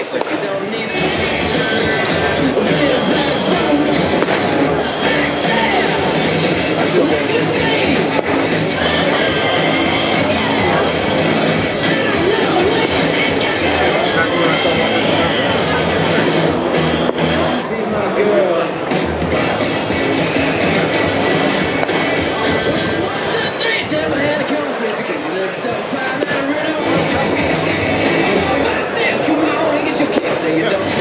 It's like you don't need you don't.